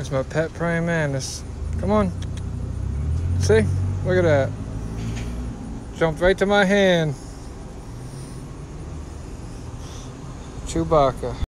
There's my pet praying mantis. Come on. See? Look at that. Jumped right to my hand. Chewbacca.